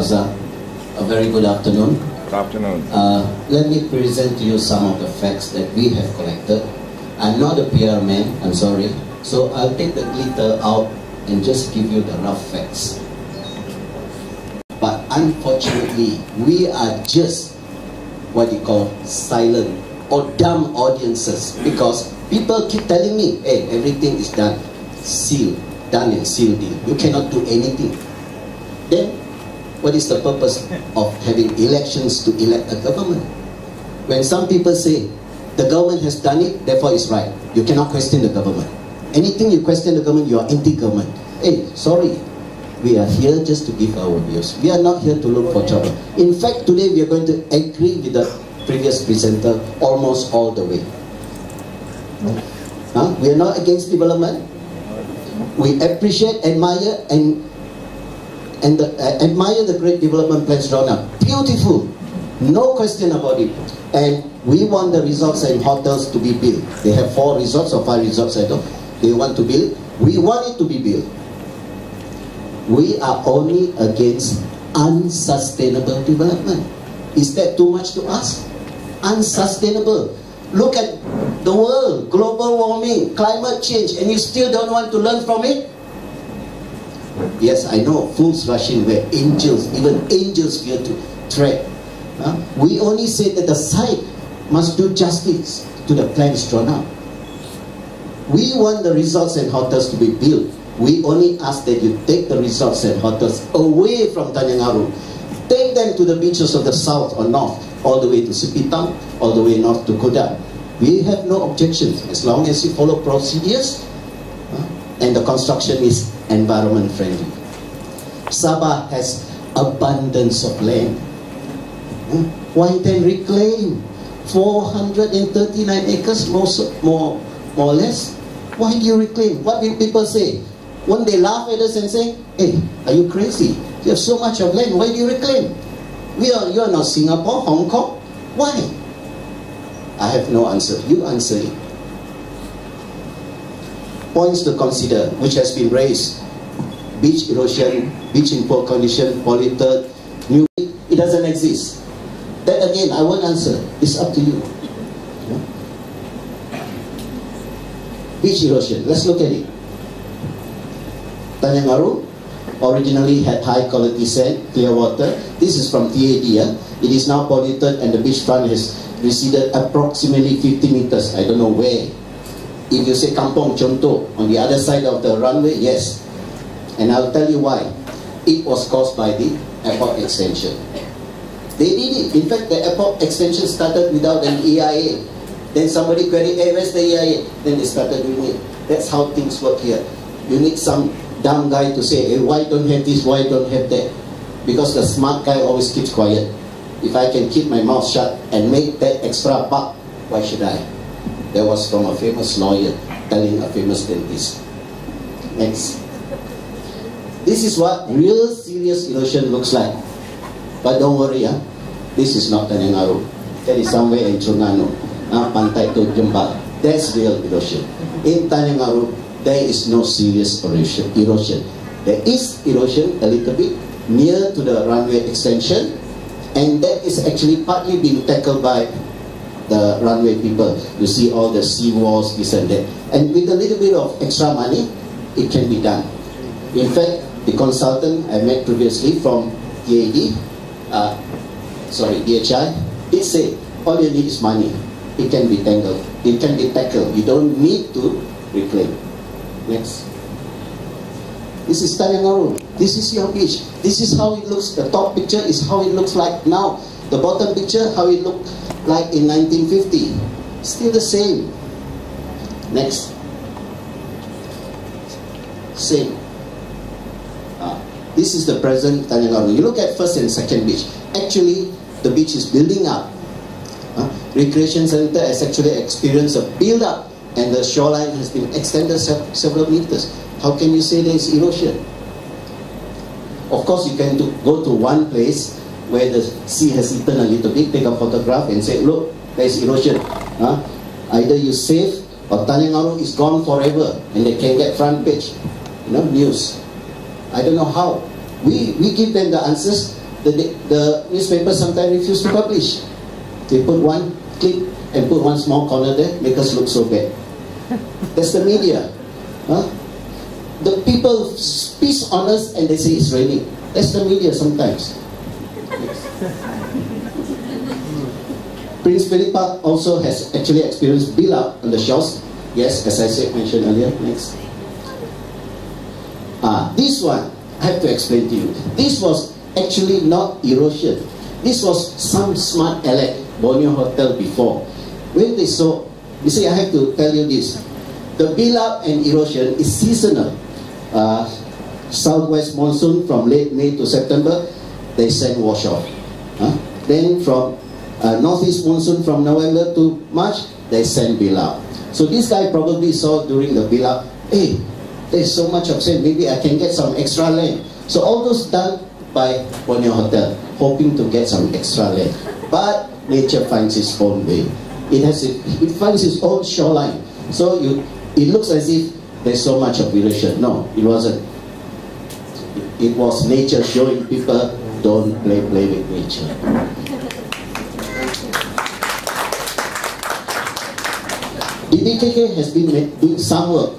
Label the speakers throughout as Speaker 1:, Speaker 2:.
Speaker 1: Faza. A very good afternoon.
Speaker 2: Good afternoon.
Speaker 1: Uh, let me present to you some of the facts that we have collected. I'm not a PR man, I'm sorry. So I'll take the glitter out and just give you the rough facts. But unfortunately, we are just what you call silent or dumb audiences because people keep telling me, hey, everything is done, sealed, done and sealed deal. You cannot do anything. Then what is the purpose of having elections to elect a government? When some people say the government has done it, therefore it's right, you cannot question the government. Anything you question the government, you are anti-government. Hey, sorry, we are here just to give our views. We are not here to look for trouble. In fact, today we are going to agree with the previous presenter almost all the way. Huh? We are not against development. We appreciate, admire, and and the, uh, admire the great development plans drawn up. Beautiful, no question about it. And we want the resorts and hotels to be built. They have four resorts or five resorts, I don't. They want to build. We want it to be built. We are only against unsustainable development. Is that too much to ask? Unsustainable. Look at the world, global warming, climate change, and you still don't want to learn from it? Yes, I know, fools rushing where angels, even angels fear to tread. Huh? We only say that the site must do justice to the plans drawn up. We want the resorts and hotels to be built. We only ask that you take the resorts and hotels away from Tanjung Aru. Take them to the beaches of the south or north, all the way to Sipitang, all the way north to Kudat. We have no objections as long as you follow procedures huh? and the construction is environment friendly. Sabah has abundance of land. Hmm? Why then reclaim 439 acres more, more, more or less? Why do you reclaim? What will people say? When they laugh at us and say, hey, are you crazy? You have so much of land, why do you reclaim? We are, you are not Singapore, Hong Kong. Why? I have no answer. You answer it points to consider, which has been raised. Beach erosion, beach in poor condition, polluted, new, it doesn't exist. Then again, I won't answer. It's up to you. Beach erosion, let's look at it. Tanjung originally had high quality sand, clear water. This is from TAD. Yeah? It is now polluted and the beachfront has receded approximately 50 meters. I don't know where if you say Kampong Chonto on the other side of the runway, yes. And I'll tell you why. It was caused by the airport extension. They did it. In fact, the airport extension started without an EIA. Then somebody queried, hey, where's the EIA? Then they started doing it. That's how things work here. You need some dumb guy to say, hey, why don't have this, why don't have that? Because the smart guy always keeps quiet. If I can keep my mouth shut and make that extra buck, why should I? That was from a famous lawyer telling a famous dentist. Next. This is what real serious erosion looks like. But don't worry, ah. this is not Tanjung Aru. That is somewhere in Terengganu, ah, Pantai Tok Jembal. That's real erosion. In Tanjung Aru, there is no serious erosion. erosion. There is erosion a little bit near to the runway extension, and that is actually partly being tackled by the runway people. You see all the sea walls, this and that. And with a little bit of extra money, it can be done. In fact, the consultant I met previously from DAD, uh, sorry, DHI, did say, all you need is money. It can be tangled. It can be tackled. You don't need to reclaim. Next. This is Tanjung Aru. This is your beach. This is how it looks. The top picture is how it looks like now. The bottom picture, how it looked like in 1950. Still the same. Next. Same. This is the present Tanjung. You look at first and second beach. Actually, the beach is building up. Recreation Center has actually experienced a build up and the shoreline has been extended se several meters. How can you say there is erosion? Of course, you can go to one place where the sea has eaten a little bit, take a photograph and say, look, there is erosion. Huh? Either you save or Tanjung Aru is gone forever and they can get front page, you know, news. I don't know how. We, we give them the answers the, the newspaper sometimes refuse to publish. They put one clip and put one small corner there, make us look so bad. That's the media. Huh? The people piss on us and they say it's raining. That's the media sometimes. Prince Philip Park also has actually experienced build up on the shores. Yes, as I said, mentioned earlier. Next. Ah, this one, I have to explain to you. This was actually not erosion. This was some smart aleck, Borneo Hotel before. When they saw, you see, I have to tell you this. The build-up and erosion is seasonal. Uh, southwest monsoon from late May to September, they send wash off. Huh? Then from uh, northeast monsoon from November to March, they send build-up. So this guy probably saw during the build-up, hey, there's so much of sand, maybe I can get some extra land. So all those done by Borneo Hotel, hoping to get some extra land. But nature finds its own way. It has it, finds its own shoreline. So you it looks as if there's so much of erosion. No, it wasn't. It was nature showing people don't play play with nature. DBKK has been doing some work,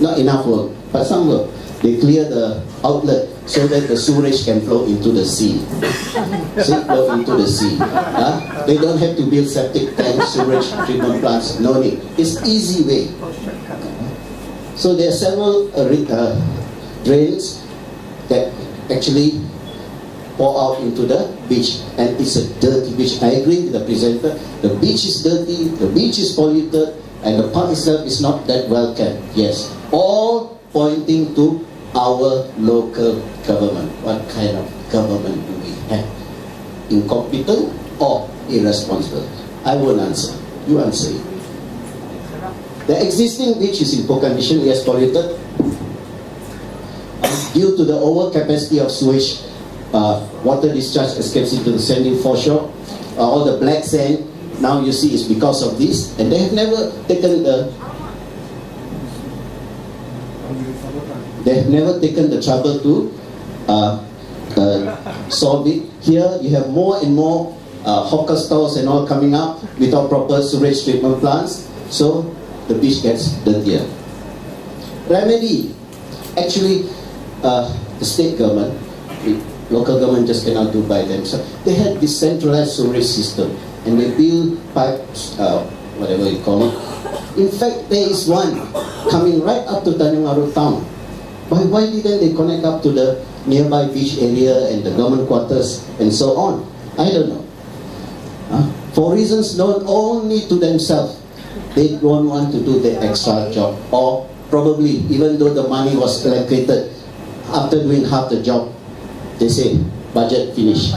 Speaker 1: not enough work, but some work. They clear the outlet so that the sewage can flow into the sea. See, flow into the sea. Huh? They don't have to build septic tanks, sewage treatment plants, no need. It's easy way. So there are several uh, uh, drains that actually pour out into the beach and it's a dirty beach. I agree with the presenter. The beach is dirty, the beach is polluted and the park itself is not that well kept. Yes. All pointing to our local government. What kind of government do we have? Incompetent or irresponsible? I will answer. You answer it. The existing beach is in poor condition, yes, polluted. Due to the overcapacity of sewage, uh, water discharge escapes into the sandy foreshore. Uh, all the black sand, now you see, is because of this. And they have never taken the They have never taken the trouble to uh, uh, solve it. Here you have more and more uh, hawker stores and all coming up without proper sewage treatment plants. So the beach gets dirtier. Remedy. Actually, uh, the state government, the local government just cannot do by themselves. They had this centralized sewage system and they build pipes, uh, whatever you call it. In fact, there is one coming right up to Tanjung Aru town why, why didn't they connect up to the nearby beach area and the government quarters and so on? I don't know. Huh? For reasons known only to themselves, they don't want to do the extra job. Or probably, even though the money was allocated, after doing half the job, they say, budget finish.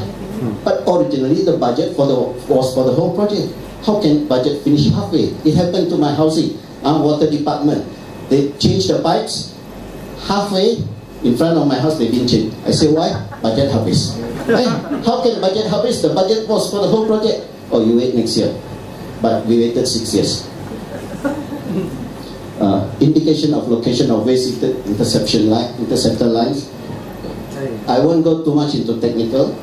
Speaker 1: But originally, the budget for the, was for the whole project. How can budget finish halfway? It happened to my housing, uh, water department. They changed the pipes, halfway in front of my house they didn't change. I say why? Budget habis. hey, how can budget habis? The budget was for the whole project. Oh, you wait next year. But we waited six years. Uh, indication of location of waste interception line, interceptor lines. I won't go too much into technical.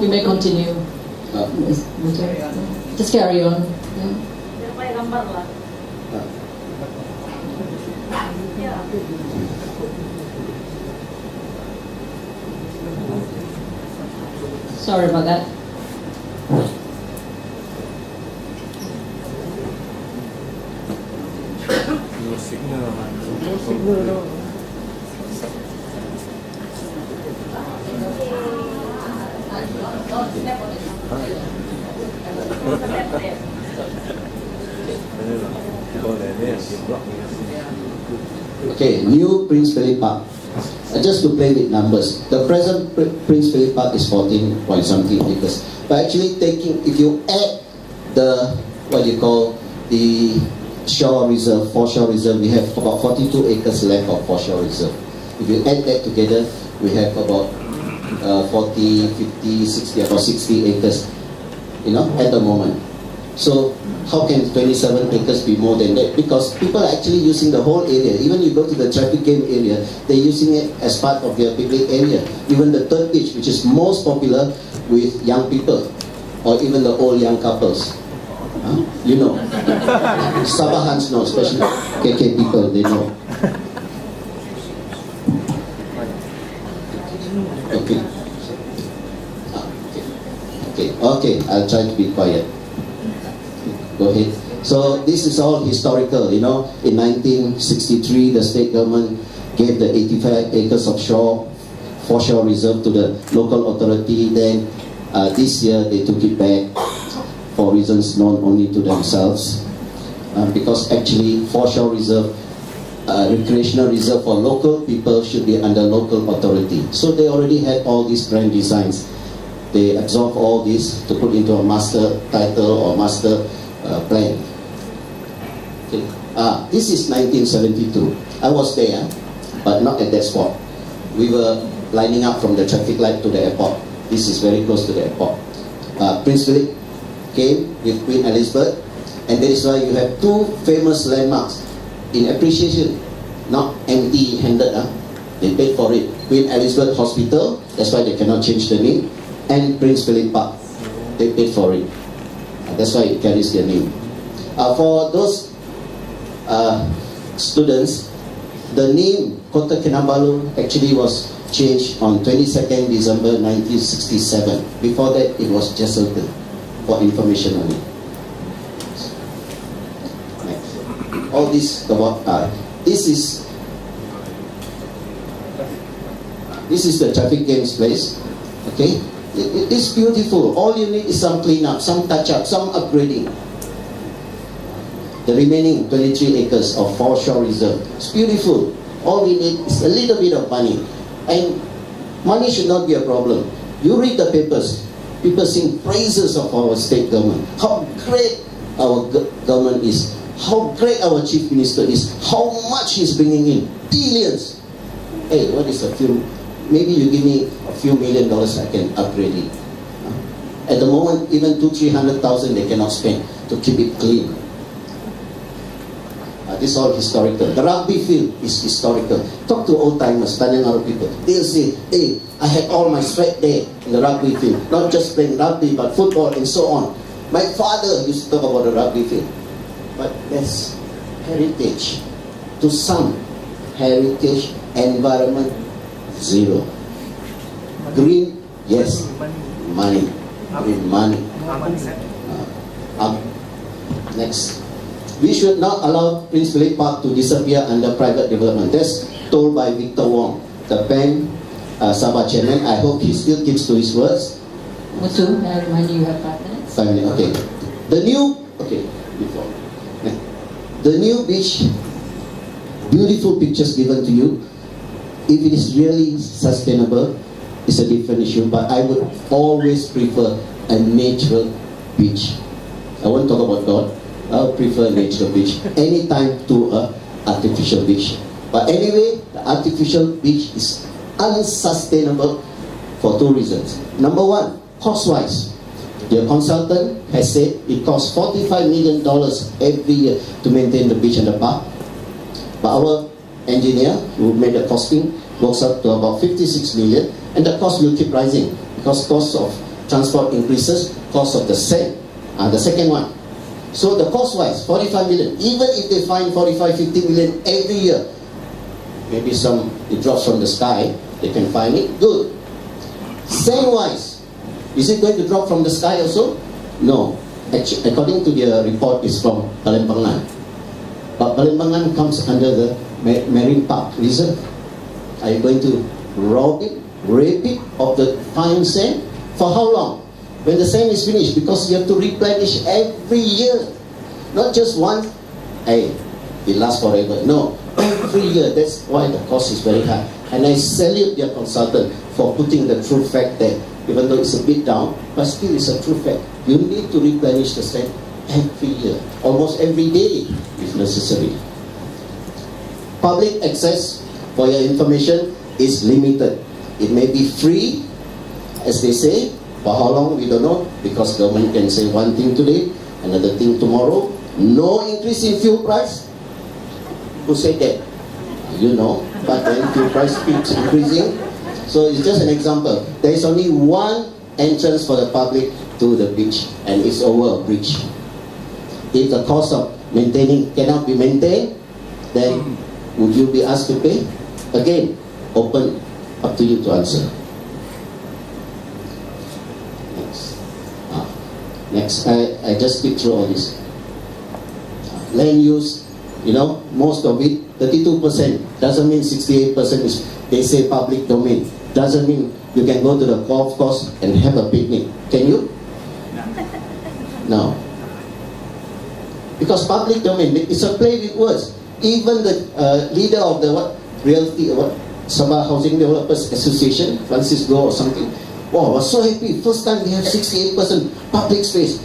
Speaker 2: You may continue.
Speaker 1: Uh,
Speaker 2: Just carry on. Sorry about that.
Speaker 3: No signal. No signal. Go there, yes.
Speaker 1: Okay, new Prince Philip Park. Uh, just to play with numbers, the present Pr- Prince Philip Park is 14 point something acres. But actually, taking if you add the what you call the shore reserve, foreshore reserve, we have about 42 acres left of foreshore reserve. If you add that together, we have about uh, 40, 50, 60, about 60 acres, you know, at the moment. So how can 27 acres be more than that? Because people are actually using the whole area. Even you go to the traffic game area, they're using it as part of their picnic area. Even the third beach, which is most popular with young people, or even the old young couples. Huh? You know. Sabahans know, especially KK people, they know. Okay. Ah, Okay. Okay. Okay. I'll try to be quiet. Go ahead. So this is all historical. You know, in 1963, the state government gave the 85 acres of shore foreshore reserve to the local authority. Then uh, this year they took it back for reasons known only to themselves. Uh, because actually, foreshore reserve uh, recreational reserve for local people should be under local authority. So they already had all these grand designs. They absorb all this to put into a master title or master uh, plan. Okay. Ah, this is 1972. I was there, but not at that spot. We were lining up from the traffic light to the airport. This is very close to the airport. Uh, Prince Philip came with Queen Elizabeth, and that is why you have two famous landmarks in appreciation, not empty-handed. Huh? They paid for it. Queen Elizabeth Hospital, that's why they cannot change the name, and Prince Philip Park, they paid for it. That's why it carries their name. Uh, for those uh, students, the name Kota Kinabalu actually was changed on 22nd December 1967. Before that, it was Jesselton, for information only. All this, the what? Uh, this is this is the traffic games place. Okay, it, it is beautiful. All you need is some cleanup, some touch up, some upgrading. The remaining 23 acres of foreshore reserve. It's beautiful. All we need is a little bit of money. And money should not be a problem. You read the papers, people sing praises of our state government. How great our government is. How great our chief minister is. How much he's bringing in. Billions. Hey, what is a few? Maybe you give me a few million dollars, I can upgrade it. At the moment, even two, three hundred thousand they cannot spend to keep it clean. Uh, this is all historical. The rugby field is historical. Talk to old timers, Tanjung people. They'll say, hey, I had all my sweat there in the rugby field. Not just playing rugby, but football and so on. My father used to talk about the rugby field. But that's heritage. To some, heritage, environment, zero. Green, yes. Money. Green, money. Uh, up. Next. We should not allow Prince Philip Park to disappear under private development. That's told by Victor Wong, the bank uh, Sabah chairman. I hope he still keeps to his words.
Speaker 2: Muthu, may I remind you you have five minutes?
Speaker 1: Five minutes, okay. The new, okay, before. The new beach, beautiful pictures given to you. If it is really sustainable, it's a different issue, but I would always prefer a natural beach. I won't talk about God. I would prefer a natural beach anytime to a artificial beach. But anyway, the artificial beach is unsustainable for two reasons. Number one, cost-wise. Your consultant has said it costs $45 million every year to maintain the beach and the park. But our engineer who made the costing works up to about 56 million and the cost will keep rising because cost of transport increases, cost of the sand are uh, the second one. So the cost wise, 45 million, even if they find 45, 50 million every year, maybe some, it drops from the sky, they can find it, good. Sand wise, is it going to drop from the sky also? No. According to the report, it's from Balambangan but Balambangan comes under the Marine Park Reserve. Are you going to rob it, rape it of the fine sand? For how long? When the sand is finished, because you have to replenish every year. Not just one, hey, it lasts forever. No, every year. That's why the cost is very high. And I salute their consultant for putting the true fact there, even though it's a bit down, but still it's a true fact. You need to replenish the sand every year, almost every day if necessary. Public access for your information is limited. It may be free, as they say, for how long we don't know, because government can say one thing today, another thing tomorrow. No increase in fuel price. Who said that? You know, but then fuel price keeps increasing. So it's just an example. There is only one entrance for the public to the beach, and it's over a bridge. If the cost of maintaining cannot be maintained, then would you be asked to pay? Again, open up to you to answer. Next. Ah, next, I, I just skip through all this. Land use, you know, most of it, 32% doesn't mean 68% is, they say public domain. Doesn't mean you can go to the golf course and have a picnic. Can you? No. Because public domain, it's a play with words. Even the uh, leader of the what realty, what Sabah Housing Developers Association, Francis Goh or something, wow, was so happy. First time we have 68% public space.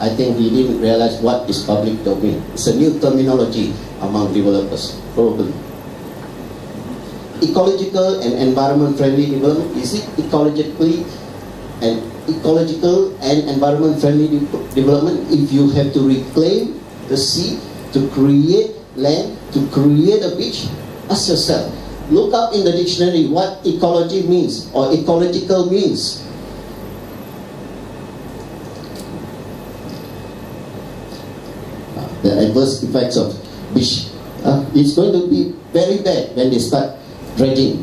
Speaker 1: I think he didn't realize what is public domain. It's a new terminology among developers, probably. Ecological and environment friendly development, is it ecologically and ecological and environment friendly de development if you have to reclaim the sea to create land, to create a beach? Ask yourself. Look up in the dictionary what ecology means or ecological means. The adverse effects of beach. Uh, it's going to be very bad when they start dredging.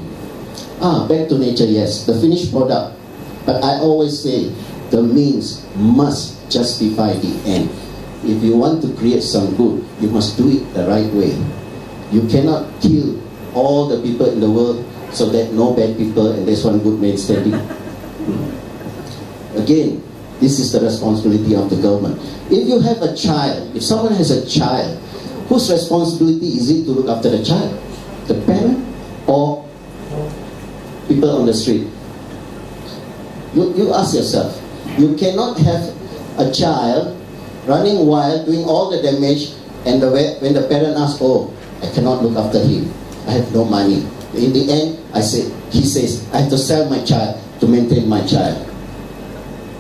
Speaker 1: Ah, back to nature, yes. The finished product. But I always say the means must justify the end. If you want to create some good, you must do it the right way. You cannot kill all the people in the world so that no bad people and there's one good man standing. Again, this is the responsibility of the government. If you have a child, if someone has a child, whose responsibility is it to look after the child? The parent or people on the street? You, you ask yourself. You cannot have a child running wild, doing all the damage, and the, when the parent asks, oh, I cannot look after him. I have no money. In the end, I say, he says, I have to sell my child to maintain my child.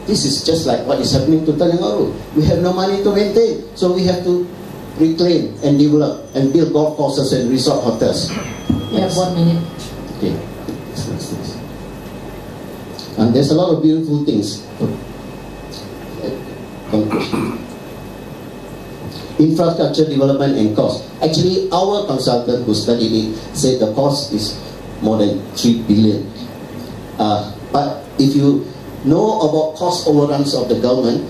Speaker 1: This is just like what is happening to Terengganu. We have no money to maintain, so we have to reclaim and develop and build golf courses and resort hotels.
Speaker 2: You have one minute.
Speaker 1: Okay. And there's a lot of beautiful things. Infrastructure development and cost. Actually, our consultant who studied it said the cost is more than 3 billion. Uh, but if you know about cost overruns of the government,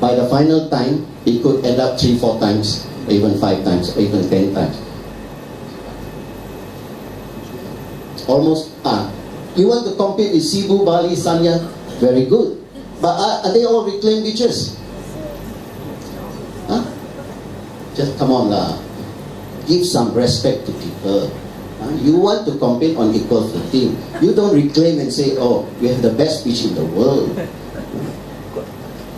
Speaker 1: by the final time, it could end up 3, 4 times, even 5 times, even 10 times. Almost, ah, you want to compete with Cebu, Bali, Sanya, very good. But are, are they all reclaimed beaches? Huh? Just come on lah. Give some respect to people. You want to compete on equal footing. You don't reclaim and say, oh, we have the best beach in the world.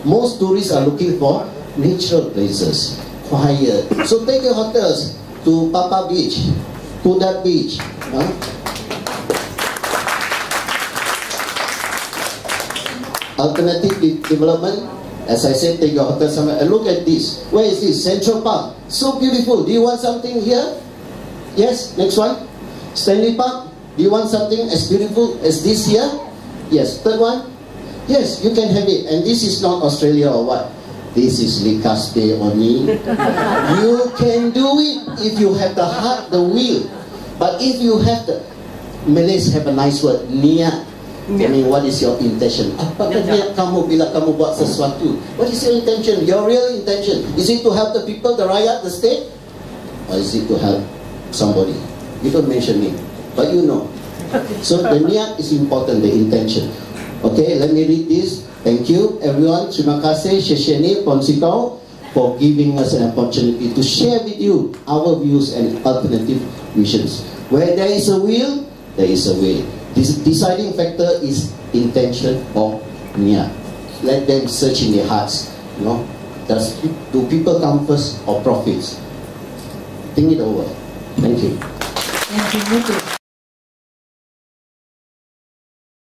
Speaker 1: Most tourists are looking for natural places, quiet. So take your hotels to Papar Beach, to that Beach. Huh? Alternative de development, as I said, take your hotel somewhere. Look at this. Where is this? Central Park. So beautiful. Do you want something here? Yes, next one. Stanley Park. Do you want something as beautiful as this here? Yes. Third one. Yes, you can have it. And this is not Australia or what? This is Likaste only. you can do it if you have the heart, the will. But if you have the Malays have a nice word, niat. I mean, what is your intention? Apa niat kamu bila kamu buat sesuatu? What is your intention? Your real intention? Is it to help the people, the rakyat, the state? Or is it to help somebody? You don't mention me, but you know. So the niat is important, the intention. Okay, let me read this. Thank you, everyone. Terima kasih, Shesheni, Ponsikau, for giving us an opportunity to share with you our views and alternative visions. Where there is a will, there is a way. This deciding factor is intention or niat. Let them search in their hearts. You know, does do people come first or profits? Think it over. Thank you.
Speaker 2: Thank you.